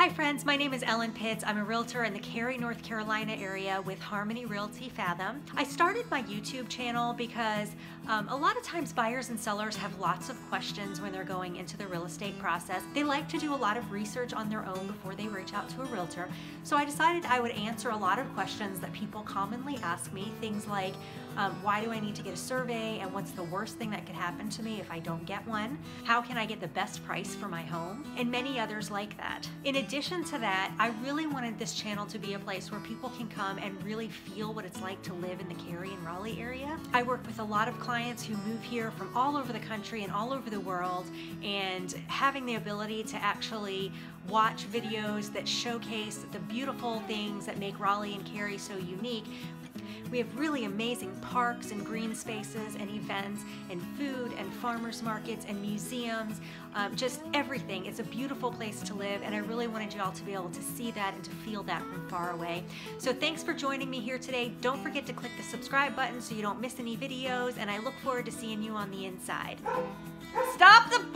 Hi friends, my name is Ellen Pitts. I'm a realtor in the Cary, North Carolina area with Harmony Realty Fathom. I started my YouTube channel because um, a lot of times buyers and sellers have lots of questions when they're going into the real estate process. They like to do a lot of research on their own before they reach out to a realtor. So I decided I would answer a lot of questions that people commonly ask me. Things like, um, why do I need to get a survey and what's the worst thing that could happen to me if I don't get one? How can I get the best price for my home? And many others like that. In addition to that, I really wanted this channel to be a place where people can come and really feel what it's like to live in the Cary and Raleigh area. I work with a lot of clients who move here from all over the country and all over the world and having the ability to actually watch videos that showcase the beautiful things that make Raleigh and Cary so unique we have really amazing parks and green spaces and events and food and farmers markets and museums, um, just everything. It's a beautiful place to live and I really wanted you all to be able to see that and to feel that from far away. So thanks for joining me here today. Don't forget to click the subscribe button so you don't miss any videos and I look forward to seeing you on the inside. Stop the!